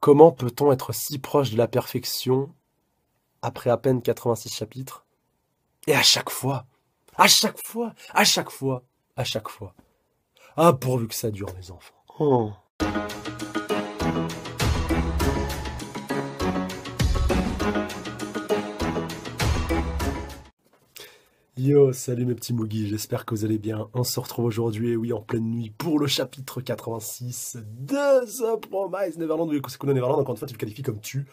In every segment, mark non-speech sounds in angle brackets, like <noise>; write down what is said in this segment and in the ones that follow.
Comment peut-on être si proche de la perfection après à peine 86 chapitres? Et à chaque fois, à chaque fois, à chaque fois, à chaque fois. Ah, pourvu que ça dure, mes enfants. Oh. Yo, salut mes petits Moogies, j'espère que vous allez bien. On se retrouve aujourd'hui, oui, en pleine nuit, pour le chapitre 86 de The Promise Neverland. Oui, c'est quoi Neverland Encore une fois, tu le qualifies comme tu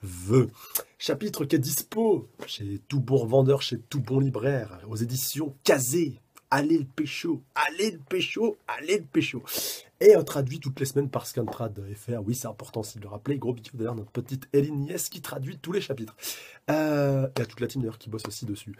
veux. Chapitre qui est dispo chez tout bon revendeur, chez tout bon libraire, aux éditions Kazé. Allez le pécho, allez le pécho, allez le pécho. Et on traduit toutes les semaines par Scantrad FR. Oui, c'est important aussi de le rappeler. Gros big d'ailleurs, notre petite Eline Yes qui traduit tous les chapitres. Euh, y a toute la team d'ailleurs qui bosse aussi dessus.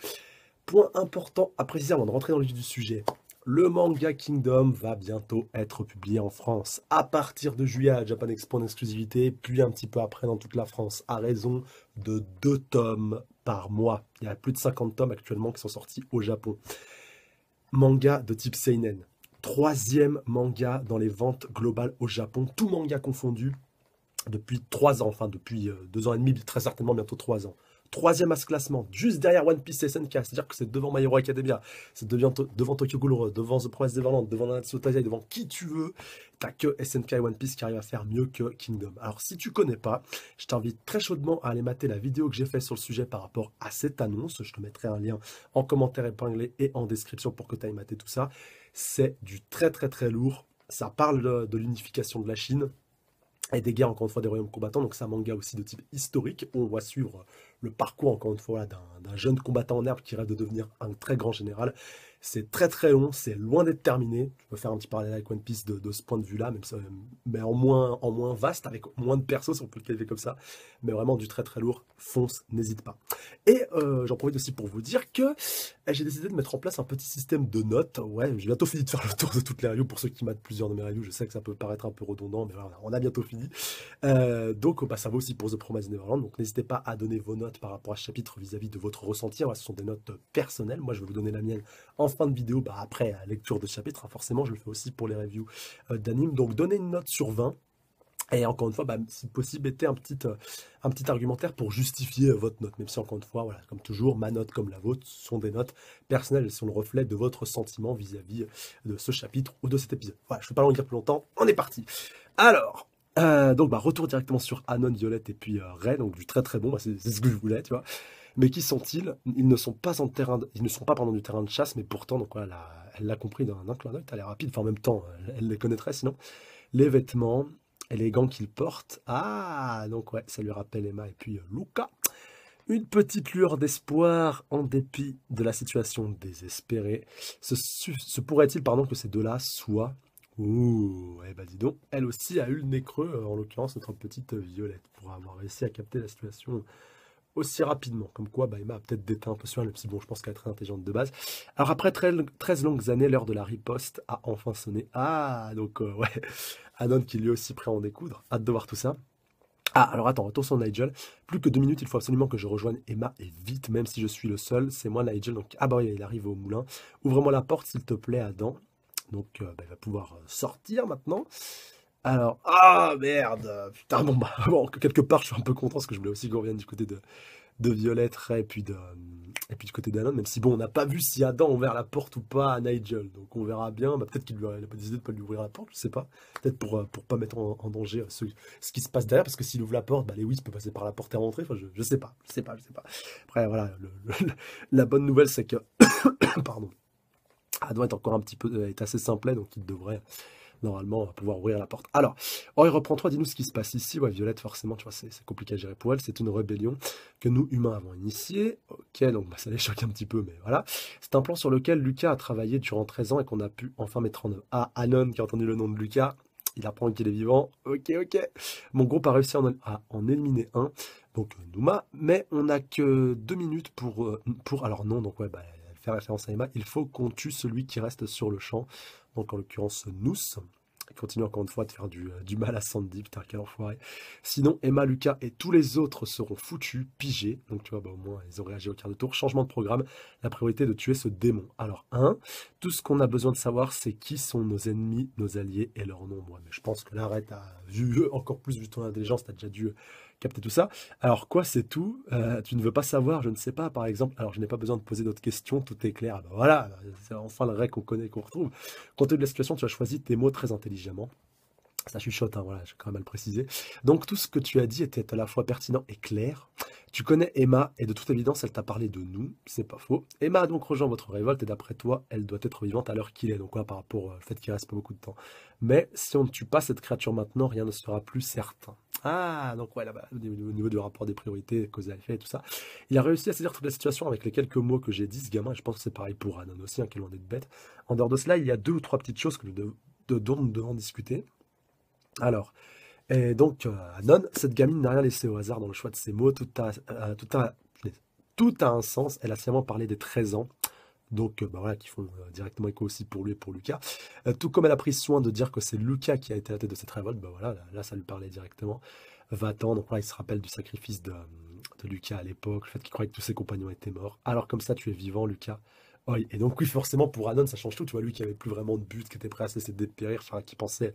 Point important à préciser avant de rentrer dans le vif du sujet. Le manga Kingdom va bientôt être publié en France. À partir de juillet à Japan Expo en exclusivité, puis un petit peu après dans toute la France, à raison de deux tomes par mois. Il y a plus de 50 tomes actuellement qui sont sortis au Japon. Manga de type Seinen. Troisième manga dans les ventes globales au Japon, tout manga confondu, depuis trois ans, enfin depuis euh, deux ans et demi, très certainement bientôt trois ans troisième à ce classement, juste derrière One Piece et SNK, c'est-à-dire que c'est devant My Hero Academia, c'est devant, Tokyo Ghoul, devant The Promise Neverland, devant Nanatsu Taizai, devant qui tu veux, t'as que SNK et One Piece qui arrivent à faire mieux que Kingdom. Alors si tu connais pas, je t'invite très chaudement à aller mater la vidéo que j'ai faite sur le sujet par rapport à cette annonce, je te mettrai un lien en commentaire épinglé et en description pour que tu ailles mater tout ça. C'est du très très très lourd, ça parle de l'unification de la Chine, et des guerres, encore une fois, des royaumes combattants. Donc, c'est un manga aussi de type historique. On va suivre le parcours, encore une fois, d'un jeune combattant en herbe qui rêve de devenir un très grand général. C'est très très long, c'est loin d'être terminé. Je peux faire un petit parallèle avec One Piece de, ce point de vue-là, même mais en moins, en moins vaste, avec moins de persos, si on peut le qualifier comme ça. Mais vraiment du très très lourd, fonce, n'hésite pas. Et euh, j'en profite aussi pour vous dire que eh, j'ai décidé de mettre en place un petit système de notes. Ouais, j'ai bientôt fini de faire le tour de toutes les reviews. Pour ceux qui matent plusieurs de mes reviews, je sais que ça peut paraître un peu redondant, mais voilà, on a bientôt fini. Euh, donc bah, ça vaut aussi pour The Promise Neverland. Donc n'hésitez pas à donner vos notes par rapport à ce chapitre vis-à-vis de votre ressenti. ce sont des notes personnelles. Moi, je vais vous donner la mienne en fin de vidéo, bah, après la lecture de chapitre, hein, forcément, je le fais aussi pour les reviews euh, d'anime. Donc, donnez une note sur 20. Et encore une fois, bah, si possible, mettez un petit, euh, un petit argumentaire pour justifier euh, votre note. Même si, encore une fois, voilà, comme toujours, ma note comme la vôtre sont des notes personnelles. Elles sont le reflet de votre sentiment vis-à-vis de ce chapitre ou de cet épisode. Voilà, je ne vais pas en dire plus longtemps. On est parti. Alors, donc, bah, retour directement sur Anon, Violette et puis Ray. Donc, du très très bon. Bah, c'est ce que je voulais, tu vois. Mais qui sont-ils? Ils ne sont pas en terrain, ils ne sont pas pendant du terrain de chasse, mais pourtant, donc voilà, elle l'a compris dans un clin d'œil, elle est rapide, enfin en même temps, elle les connaîtrait sinon. Les vêtements et les gants qu'ils portent. Ah, donc ouais, ça lui rappelle Emma et puis euh, Luca. Une petite lueur d'espoir en dépit de la situation désespérée. Se, pourrait-il, pardon, que ces deux-là soient? Ouh, eh ben dis donc, elle aussi a eu le nez creux, euh, en l'occurrence notre petite Violette, pour avoir réussi à capter la situation aussi rapidement. Comme quoi, bah, Emma a peut-être déteint un peu sur elle, bon, je pense qu'elle est très intelligente de base. Alors après 13 longues années, l'heure de la riposte a enfin sonné. Ah, donc euh, ouais, <laughs> Anon qui lui aussi prêt à en découdre. Hâte de voir tout ça. Ah, alors attends, retour sur Nigel. Plus que deux minutes, il faut absolument que je rejoigne Emma et vite, même si je suis le seul. C'est moi, Nigel. Donc, ah bah oui, il arrive au moulin. Ouvre-moi la porte, s'il te plaît, Adam. Donc, euh, bah, il va pouvoir euh, sortir maintenant. Alors, ah merde, putain, bon, bah, <laughs> bon, quelque part, je suis un peu content parce que je voulais aussi qu'on revienne du côté de, de Violette, et puis, de, et puis du côté d'Alan, même si bon, on n'a pas vu si Adam a ouvert la porte ou pas à Nigel, donc on verra bien. Bah, peut-être qu'il n'a pas décidé de pas lui ouvrir la porte, je sais pas. Peut-être pour ne pour pas mettre en, danger ce, ce, qui se passe derrière, parce que s'il ouvre la porte, bah, Lewis peut passer par la porte et rentrer. Enfin, je, je sais pas, je sais pas, je sais pas. Après, voilà, la bonne nouvelle, c'est que, <coughs> pardon, Adam est encore un petit peu, est assez simplet, donc il devrait normalement, on va pouvoir ouvrir la porte. Alors, il reprend toi, dis-nous ce qui se passe ici. Ouais, Violette, forcément, tu vois, c'est compliqué à gérer pour elle. C'est une rébellion que nous, humains, avons initiée. Ok, donc bah, ça les <laughs> choque un petit peu, mais voilà. C'est un plan sur lequel Lucas a travaillé durant 13 ans et qu'on a pu enfin mettre en œuvre. Ah, Anon, qui a entendu le nom de Lucas, il apprend qu'il est vivant. Ok, ok. Mon groupe a réussi à en éliminer un, donc Nouma, mais on n'a que deux minutes pour, euh, pour. Alors non, donc ouais, bah, faire référence à Emma, il faut qu'on tue celui qui reste sur le champ, donc en l'occurrence Nous. continue encore une fois de faire du, euh, du mal à Sandy, putain, quel enfoiré. Sinon, Emma, Lucas et tous les autres seront foutus, pigés. Donc, tu vois, bah, au moins, ils ont réagi au quart de tour. Changement de programme, la priorité de tuer ce démon. Alors, un, tout ce qu'on a besoin de savoir, c'est qui sont nos ennemis, nos alliés et leur nombre. Mais je pense que là, arrête, à vu encore plus vu ton intelligence, t'as déjà dû capter tout ça. Alors quoi, c'est tout? Euh, Tu ne veux pas savoir, je ne sais pas, par exemple. Alors je n'ai pas besoin de poser d'autres questions, tout est clair. Ah ben voilà, c'est enfin le règle qu'on connaît, qu'on retrouve. Compte tenu de la situation, tu as choisi tes mots très intelligemment. Ça chuchote, hein, voilà, j'ai quand même mal précisé. Donc tout ce que tu as dit était à la fois pertinent et clair. Tu connais Emma et de toute évidence, elle t'a parlé de nous, c'est pas faux. Emma a donc rejoint votre révolte et d'après toi, elle doit être vivante à l'heure qu'il est. Donc là, par rapport au fait qu'il reste pas beaucoup de temps. Mais si on ne tue pas cette créature maintenant, rien ne sera plus certain. Ah, donc ouais, là-bas, au niveau du rapport des priorités, cause à effet et tout ça. Il a réussi à saisir toute la situation avec les quelques mots que j'ai dit, ce gamin, et je pense que c'est pareil pour Anon aussi, hein, qui est loin d'être bête. En dehors de cela, il y a deux ou trois petites choses que nous devons discuter. Alors, et donc, euh, Anon, cette gamine n'a rien laissé au hasard dans le choix de ses mots. Tout a, euh, tout a, tout a un sens. Elle a sciemment parlé des 13 ans. Donc, euh, bah voilà, qui font directement écho aussi pour lui et pour Lucas. tout comme elle a pris soin de dire que c'est Lucas qui a été à la tête de cette révolte, bah voilà, là, ça lui parlait directement. Va-t'en, donc là, il se rappelle du sacrifice de, de Lucas à l'époque, le fait qu'il croyait que tous ses compagnons étaient morts. Alors, comme ça, tu es vivant, Lucas. Oui, et donc, oui, forcément, pour Anon, ça change tout. Tu vois, lui qui avait plus vraiment de but, qui était prêt à se laisser dépérir, enfin, qui pensait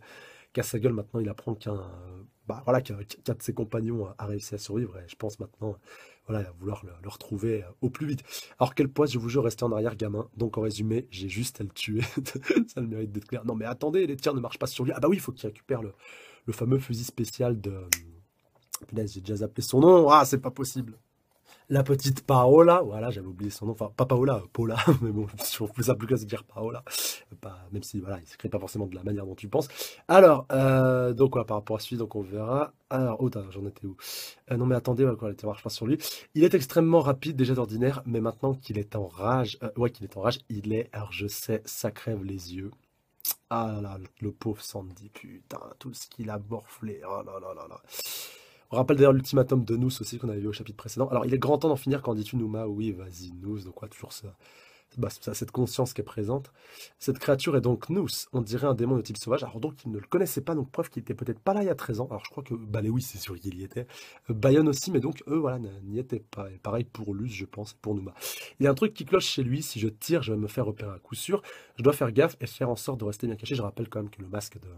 qu'à sa gueule, maintenant, il apprend qu'un bah, voilà, qu'un de ses compagnons a réussi à survivre. Et je pense maintenant, voilà, vouloir le, retrouver euh, au plus vite. Alors, quel poids, je vous jure, rester en arrière, gamin? Donc, en résumé, j'ai juste à le tuer. <laughs> ça le mérite d'être clair. Non, mais attendez, les tirs ne marchent pas sur lui. Ah, bah oui, il faut qu'il récupère le, le fameux fusil spécial de. Punaise, j'ai déjà zappé son nom. Ah, c'est pas possible la petite Paola, voilà, j'avais oublié son nom, enfin pas Paola, Paula, <laughs> mais bon, <laughs> je trouve plus simple que de dire Paola, pas, même si voilà, il s'écrit pas forcément de la manière dont tu penses. Alors, euh, donc voilà, par rapport à celui, donc on verra. Alors, oh, j'en étais où? Euh, Non mais attendez, voilà, quoi, marche pas sur lui. Il est extrêmement rapide déjà d'ordinaire, mais maintenant qu'il est en rage, euh, ouais, qu'il est en rage, il est, alors je sais, ça crève les yeux. Ah là, le pauvre Sandy, putain, tout ce qu'il a morflé, oh là là là là. On rappelle d'ailleurs l'ultimatum de Nous aussi qu'on avait vu au chapitre précédent. Alors il est grand temps d'en finir quand dis-tu Nouma Oui, vas-y, Nous, donc quoi, toujours ça. Bah, cette conscience qui est présente. Cette créature est donc Nous, on dirait un démon de type sauvage. Alors donc il ne le connaissait pas, donc preuve qu'il était peut-être pas là il y a 13 ans. Alors je crois que oui, c'est sûr qu'il y était. Euh, Bayonne aussi, mais donc eux, voilà, n'y étaient pas. Et pareil pour Luce, je pense, pour Nouma. Il y a un truc qui cloche chez lui. Si je tire, je vais me faire repérer à coup sûr. Je dois faire gaffe et faire en sorte de rester bien caché. Je rappelle quand même que le masque de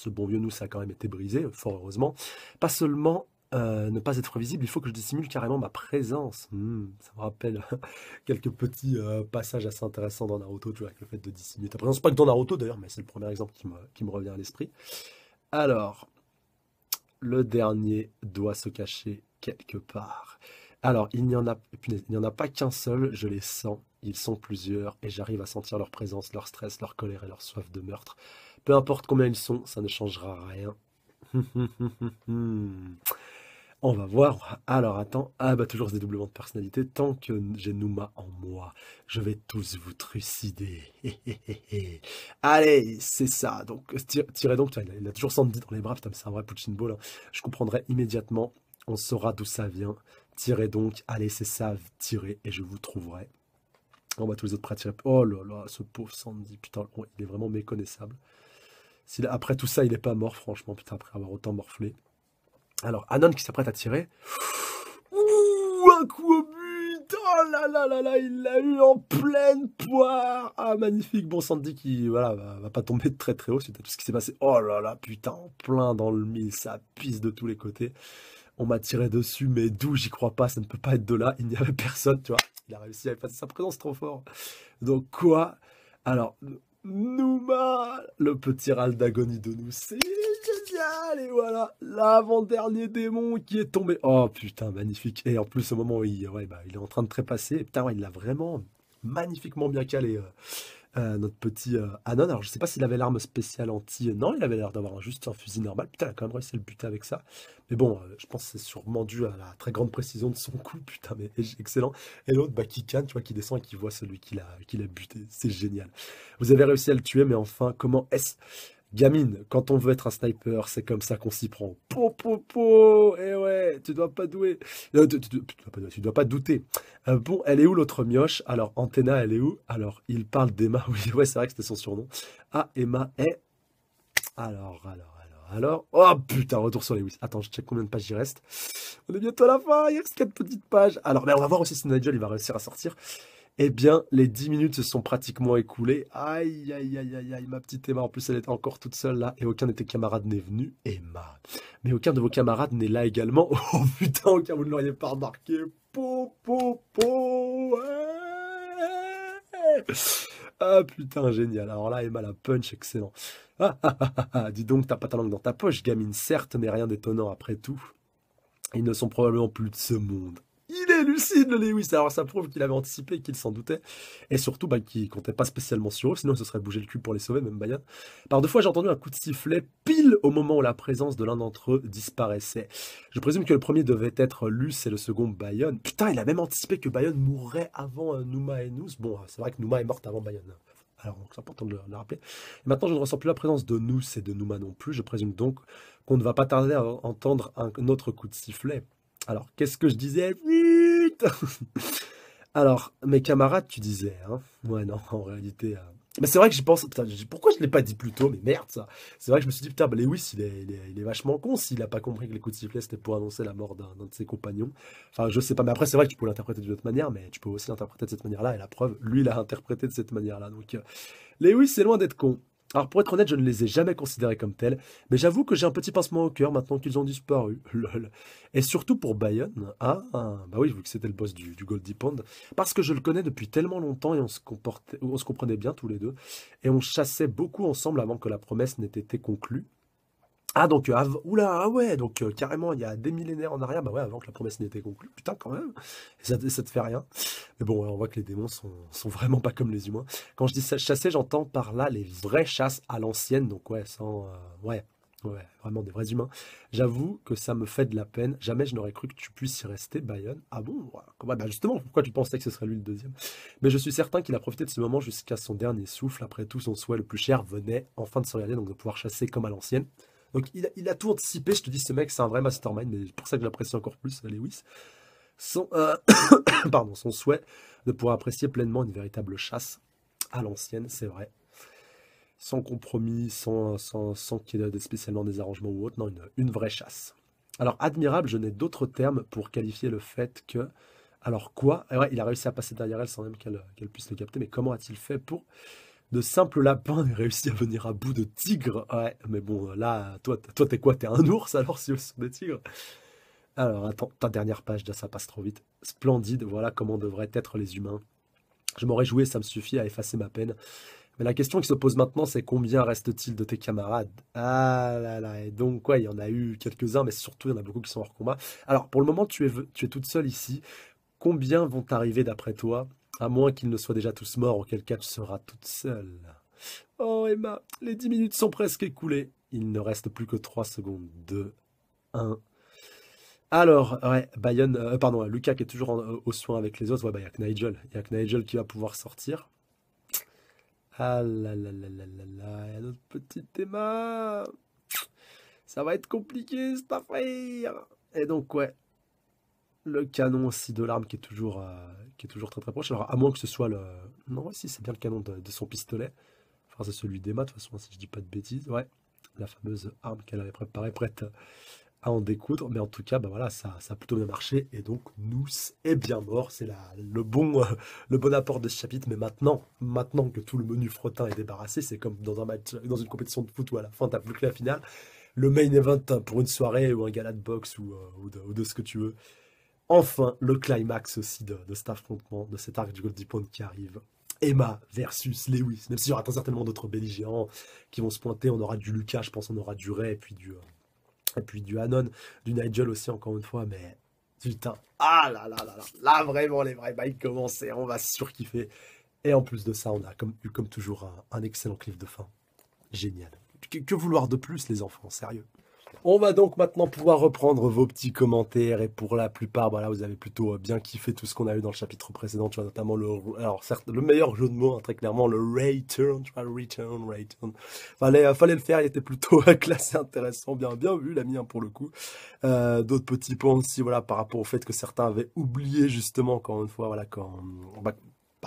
ce bon vieux nous, ça a quand même été brisé, fort heureusement. Pas seulement euh, ne pas être visible, il faut que je dissimule carrément ma présence. Hmm, ça me rappelle <laughs> quelques petits euh, passages assez intéressants dans Naruto, tu vois, avec le fait de dissimuler ta présence. Pas que dans Naruto d'ailleurs, mais c'est le premier exemple qui me, revient à l'esprit. Alors, le dernier doit se cacher quelque part. Alors, il n'y il n'y en a pas qu'un seul, je les sens, ils sont plusieurs, et j'arrive à sentir leur présence, leur stress, leur colère et leur soif de meurtre. Peu importe combien ils sont, ça ne changera rien. <laughs> On va voir. Alors attends. Ah bah toujours ce dédoublement de personnalité. Tant que j'ai Nouma en moi, je vais tous vous trucider. <laughs> Allez, c'est ça. Donc tirez donc. Il a toujours Sandy dans les bras. Putain, c'est un vrai Ball. Hein. Je comprendrai immédiatement. On saura d'où ça vient. Tirez donc. Allez, c'est ça. Tirez et je vous trouverai. On va tous les autres prêts à tirer. Oh là là, ce pauvre Sandy. Putain, il est vraiment méconnaissable après tout ça, il n'est pas mort, franchement, putain, après avoir autant morflé. Alors, Anon qui s'apprête à tirer. Ouh, un coup au but Oh là là là là, il l'a eu en pleine poire Ah, magnifique Bon, Sandy qui, voilà, va, pas tomber très très haut suite tout ce qui s'est passé. Oh là là, putain, en plein dans le mille, ça pisse de tous les côtés. On m'a tiré dessus, mais d'où? J'y crois pas, ça ne peut pas être de là. Il n'y avait <laughs> personne, tu vois. Il a réussi à effacer sa présence trop fort. Donc, quoi? Alors, Nouma, le petit râle d'agonie de nous, c'est génial Et voilà, l'avant-dernier démon qui est tombé. Oh putain, magnifique. Et en plus, au moment où il, ouais, bah, il est en train de trépasser, putain, ouais, il l'a vraiment magnifiquement bien calé. Euh. Euh, notre petit euh, Anon. Alors, je sais pas s'il avait l'arme spéciale anti. Non, il avait l'air d'avoir juste un fusil normal. Putain, il a quand même réussi à le buter avec ça. Mais bon, euh, je pense que c'est sûrement dû à la très grande précision de son coup. <laughs> Putain, mais excellent. Et l'autre, bah, qui canne, tu vois, qui descend et qui voit celui qui l'a buté. C'est génial. Vous avez réussi à le tuer, mais enfin, comment est-ce Gamine, quand on veut être un sniper, c'est comme ça qu'on s'y prend. Po, po, po Eh ouais, tu dois pas douer. Euh, tu, dois pas, douter. Euh, bon, elle est où l'autre mioche? Alors, Antenna, elle est où? Alors, il parle d'Emma. <laughs> Oui, ouais, c'est vrai que c'était son surnom. Ah, Emma est Alors, alors, alors, alors. Oh putain, retour sur Lewis. Attends, je check combien de pages il reste. On est bientôt à la fin, il reste 4 petites pages. Alors, mais on va voir aussi si Nigel il va réussir à sortir. Eh bien, les 10 minutes se sont pratiquement écoulées. Aïe, aïe, aïe, aïe, aïe, ma petite Emma. En plus, elle était encore toute seule là. Et aucun de tes camarades n'est venu. Emma. Mais aucun de vos camarades n'est là également. <laughs> Oh putain, aucun vous ne l'auriez pas remarqué. Po, po, po. Ah putain, génial. Alors là, Emma, la punch, excellent. Ah, ah, ah, ah, dis donc, t'as pas ta langue dans ta poche, gamine, certes, mais rien d'étonnant après tout. Ils ne sont probablement plus de ce monde. Il est lucide, le Lewis. Alors, ça prouve qu'il avait anticipé, qu'il s'en doutait. Et surtout, bah, qu'il comptait pas spécialement sur eux, sinon il se serait bougé le cul pour les sauver, même Bayern. Par deux fois, j'ai entendu un coup de sifflet pile au moment où la présence de l'un d'entre eux disparaissait. Je présume que le premier devait être Luce et le second Bayonne. Putain, il a même anticipé que Bayonne mourrait avant euh, Numa et nous. Bon, c'est vrai que Numa est morte avant Bayonne. Alors, c'est important de le, rappeler. Maintenant, je ne ressens plus la présence de nous et de Numa non plus. Je présume donc qu'on ne va pas tarder à entendre un autre coup de sifflet. Alors, qu'est-ce que je disais? Vite <laughs> Alors, mes camarades, tu disais, hein Ouais, non, en réalité... Euh, mais c'est vrai que j'y pense... pourquoi je ne l'ai pas dit plus tôt? Mais merde, ça C'est vrai que je me suis dit, putain, bah, Lewis, il est, il, est, vachement con s'il n'a pas compris que les coups de sifflet, c'était pour annoncer la mort d'un de ses compagnons. Enfin, je sais pas, mais après, c'est vrai que tu peux l'interpréter d'une autre manière, mais tu peux aussi l'interpréter de cette manière-là, et la preuve, lui, il a interprété de cette manière-là. Donc, euh, Lewis, c'est loin d'être con. Alors pour être honnête, je ne les ai jamais considérés comme tels, mais j'avoue que j'ai un petit pincement au cœur maintenant qu'ils ont disparu. <laughs> Lol. Et surtout pour Bayonne. Ah, bah oui, vu que c'était le boss du, du Goldie Pond. Parce que je le connais depuis tellement longtemps et on se, comportait, on se comprenait bien tous les deux. Et on chassait beaucoup ensemble avant que la promesse n'ait été conclue. Ah donc euh, oula ah ouais donc euh, carrément il y a des millénaires en arrière. Bah ouais avant que la promesse n'était conclue putain quand même. Ça, ça te fait rien. Mais bon on voit que les démons sont, sont vraiment pas comme les humains. Quand je dis chasser j'entends par là les vraies chasses à l'ancienne. Donc ouais sans euh, ouais ouais vraiment des vrais humains. J'avoue que ça me fait de la peine. Jamais je n'aurais cru que tu puisses y rester Bayonne. Ah bon bah justement pourquoi tu pensais que ce serait lui le deuxième? Mais je suis certain qu'il a profité de ce moment jusqu'à son dernier souffle. Après tout son souhait le plus cher venait enfin de se réaliser donc de pouvoir chasser comme à l'ancienne donc il a, tout anticipé. Je te dis, ce mec, c'est un vrai mastermind, mais c'est pour ça que j'apprécie encore plus Lewis. Son, euh, <coughs> pardon, son souhait de pouvoir apprécier pleinement une véritable chasse à l'ancienne, c'est vrai. Sans compromis, sans, sans, sans qu'il y ait spécialement des arrangements ou autre, non, une, une vraie chasse. Alors, admirable, je n'ai d'autres termes pour qualifier le fait que. Alors, quoi? Ouais, Il a réussi à passer derrière elle sans même qu'elle puisse le capter, mais comment a-t-il fait pour de simple lapin et réussi à venir à bout de tigre. Ouais, mais bon, là, toi, toi t'es quoi? T'es un ours alors si ce sont des tigres Alors, attends, ta dernière page, ça passe trop vite. Splendide, voilà comment devraient être les humains. Je m'aurais joué, ça me suffit à effacer ma peine. Mais la question qui se pose maintenant, c'est combien reste-t-il de tes camarades? Ah là là, et donc, quoi, il y en a eu quelques-uns, mais surtout, il y en a beaucoup qui sont hors combat. Alors, pour le moment, tu es, tu es toute seule ici. Combien vont arriver d'après toi à moins qu'ils ne soient déjà tous morts, auquel cas tu seras toute seule. Oh Emma, les dix minutes sont presque écoulées. Il ne reste plus que trois secondes. Deux, un. Alors, ouais, Bayonne, euh, pardon, Lucas qui est toujours euh, au soin avec les autres. Ouais, bah, il n'y a que Nigel. Il n'y a que Nigel qui va pouvoir sortir. Ah là là là là là là, notre petite Emma. Ça va être compliqué cette affaire. Et donc, ouais, le canon aussi de l'arme qui est toujours euh, qui est toujours très très proche. Alors à moins que ce soit le non si c'est bien le canon de, son pistolet. Enfin c'est celui d'Emma de toute façon si je dis pas de bêtises. Ouais, la fameuse arme qu'elle avait préparée prête à en découdre. Mais en tout cas bah voilà ça, ça a plutôt bien marché et donc nous est bien mort. C'est le bon le bon apport de ce chapitre. Mais maintenant maintenant que tout le menu frottin est débarrassé, c'est comme dans un match dans une compétition de foot où à la fin t'as plus que la finale. Le main event pour une soirée ou un gala de boxe ou, euh, ou de ce que tu veux enfin le climax aussi de, cet affrontement, de cet arc du Goldie Pond qui arrive. Emma versus Lewis, même s'il y aura certainement d'autres belligérants qui vont se pointer, on aura du Lucas, je pense on aura du Ray, et puis du, euh, puis du Anon, du Nigel aussi encore une fois, mais putain, ah là là là là, là vraiment les vrais bails commencent on va surkiffer. Et en plus de ça, on a comme, eu comme toujours un, excellent cliff de fin. Génial. que vouloir de plus les enfants, sérieux? On va donc maintenant pouvoir reprendre vos petits commentaires et pour la plupart, voilà, vous avez plutôt euh, bien kiffé tout ce qu'on a eu dans le chapitre précédent, tu vois, notamment le, alors le meilleur jeu de mots, hein, très clairement, le return, tu vois, return, return. Fallait, euh, fallait le faire, il était plutôt <laughs> classé intéressant, bien, bien vu, l'ami, hein, pour le coup. Euh, d'autres petits points aussi, voilà, par rapport au fait que certains avaient oublié justement, encore une fois, voilà, quand, bah,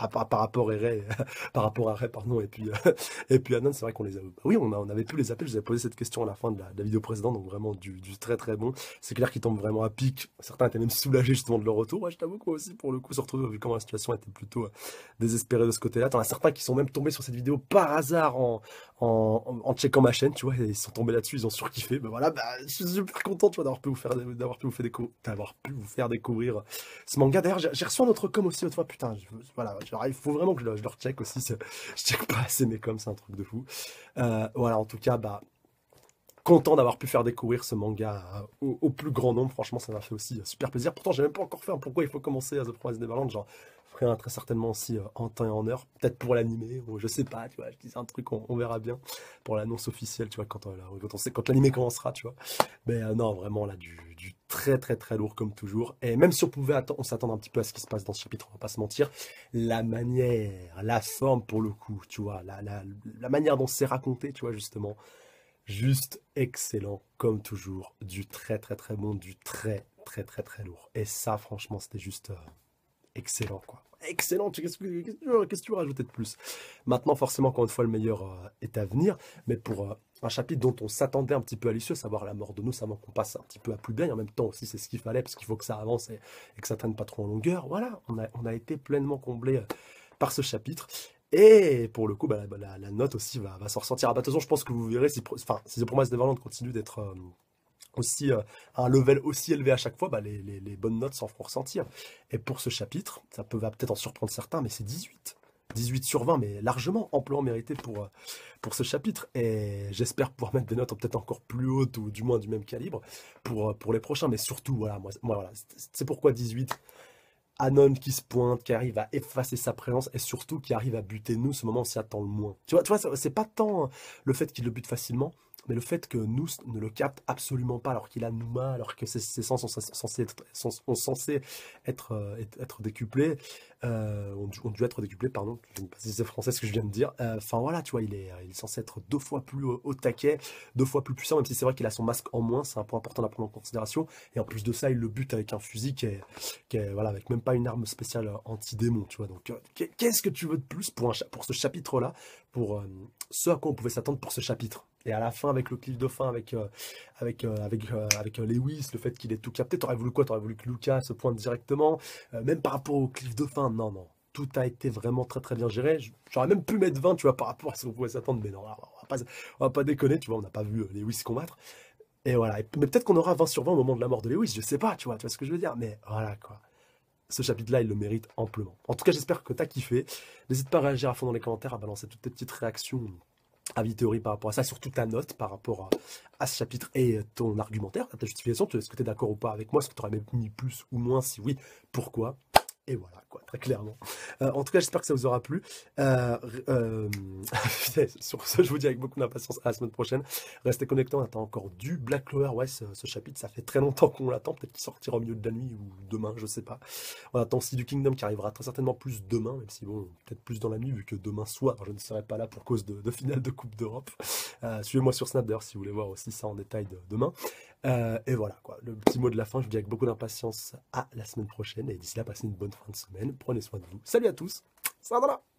par, par, rapport à Ray, <laughs> par rapport à Ray, pardon, et puis, euh, et puis Anon, c'est vrai qu'on les a, oui, on, on avait pu les appeler, je vous avais posé cette question à la fin de la, vidéo précédente, donc vraiment du, du très très bon. C'est clair qu'ils tombent vraiment à pic. Certains étaient même soulagés justement de leur retour. Ouais, je t'avoue que moi aussi, pour le coup, retrouver, vu comment la situation était plutôt euh, désespérée de ce côté-là. T'en as certains qui sont même tombés sur cette vidéo par hasard en, en, en, checkant ma chaîne, tu vois, ils sont tombés là-dessus, ils ont surkiffé. Ben voilà, bah, je suis super content, tu vois, d'avoir pu vous faire, d'avoir pu vous faire découvrir, d'avoir pu vous faire découvrir ce manga. D'ailleurs, j'ai reçu un autre com aussi l'autre fois, putain, voilà, il faut vraiment que je, leur check aussi. <laughs> Je check pas assez mes coms, c'est un truc de fou. Euh, voilà, en tout cas, bah, content d'avoir pu faire découvrir ce manga au, plus grand nombre. Franchement, ça m'a fait aussi super plaisir. Pourtant, j'ai même pas encore fait un pourquoi il faut commencer à The Promised Neverland. Genre, ferai un très certainement aussi euh, en temps et en heure. Peut-être pour l'animer, ou je sais pas, tu vois. Je disais un truc, on, verra bien pour l'annonce officielle, tu vois, quand, euh, on sait, quand l'animé commencera, tu vois. Mais non, vraiment, là, du, du, très, très, très lourd comme toujours. Et même si on pouvait on s'attendre un petit peu à ce qui se passe dans ce chapitre, on va pas se mentir, la manière, la forme pour le coup, tu vois, la, la, manière dont c'est raconté, tu vois, justement Juste excellent, comme toujours. Du très très très bon, du très très très très lourd. Et ça, franchement, c'était juste euh, excellent, quoi. Excellent, qu'est-ce que, tu veux rajouter de plus? Maintenant, forcément, encore une fois, le meilleur euh, est à venir. Mais pour euh, un chapitre dont on s'attendait un petit peu à l'issue, savoir la mort de nous, ça manque qu'on passe un petit peu à plus bien. En même temps aussi, c'est ce qu'il fallait, parce qu'il faut que ça avance et, que ça traîne pas trop en longueur. Voilà, on a, on a été pleinement comblé par ce chapitre. Et pour le coup, bah, la, note aussi va, va s'en ressentir. À je pense que vous verrez si, enfin, si The Promise Neverland continue d'être euh, aussi euh, un level aussi élevé à chaque fois, bah, les, bonnes notes s'en feront ressentir. Et pour ce chapitre, ça peut peut-être en surprendre certains, mais c'est 18. 18 sur 20, mais largement amplement mérité pour, euh, pour ce chapitre. Et j'espère pouvoir mettre des notes peut-être encore plus hautes, ou du moins du même calibre, pour, pour les prochains. Mais surtout, voilà, moi voilà, c'est pourquoi 18 Anon qui se pointe, qui arrive à effacer sa présence et surtout qui arrive à buter nous ce moment où on s'y attend le moins. Tu vois, tu vois c'est pas tant le fait qu'il le bute facilement, mais le fait que nous ne le capte absolument pas alors qu'il a Numa, alors que ses, sens sont censés être, sont, censés être, euh, décuplés, euh, ont, dû, être décuplés, pardon, c'est français ce que je viens de dire. Euh, enfin voilà, tu vois, il est, il censé être deux fois plus au, taquet, deux fois plus puissant, même si c'est vrai qu'il a son masque en moins, c'est un point important à prendre en considération. Et en plus de ça, il le bute avec un fusil qui est, qui est voilà, avec même pas une arme spéciale anti-démon, tu vois. Donc qu'est-ce que tu veux de plus pour, un, pour ce chapitre-là, pour ce à quoi on pouvait s'attendre pour ce chapitre? Et à la fin, avec le cliff de fin, avec, euh, avec, euh, avec, euh, Lewis, le fait qu'il ait tout capté, t'aurais voulu quoi? T'aurais voulu que Lucas se pointe directement Même par rapport au cliff de fin, non, non. Tout a été vraiment très très bien géré. J'aurais même pu mettre 20, tu vois, par rapport à ce qu'on pouvait s'attendre. Mais non, on va pas, va pas déconner, tu vois, on n'a pas vu Lewis combattre. Et voilà. mais peut-être qu'on aura 20 sur 20 au moment de la mort de Lewis, je sais pas, tu vois, tu vois ce que je veux dire. Mais voilà, quoi ce chapitre-là, il le mérite amplement. En tout cas, j'espère que tu as kiffé. N'hésite pas à réagir à fond dans les commentaires, à balancer toutes tes petites réactions avis théorie par rapport à ça, surtout ta note par rapport à, ce chapitre et ton argumentaire, ta justification, est-ce que tu es d'accord ou pas avec moi, est-ce que tu aurais même mis plus ou moins, si oui, pourquoi? Et voilà, quoi, très clairement. Euh, en tout cas, j'espère que ça vous aura plu. Euh, euh, <laughs> sur ce, je vous dis avec beaucoup d'impatience à la semaine prochaine. Restez connectés, on attend encore du Black Clover. Ouais, ce, chapitre, ça fait très longtemps qu'on l'attend. Peut-être qu'il sortira au milieu de la nuit ou demain, je sais pas. On attend aussi du Kingdom qui arrivera très certainement plus demain, même si bon, peut-être plus dans la nuit, vu que demain soir, je ne serai pas là pour cause de, finale de Coupe d'Europe. Suivez-moi sur Snap si vous voulez voir aussi ça en détail demain. Euh, et voilà, quoi. Le petit mot de la fin, je vous dis avec beaucoup d'impatience à la semaine prochaine. Et d'ici là, passez une bonne fin de semaine. Prenez soin de vous. Salut à tous. Va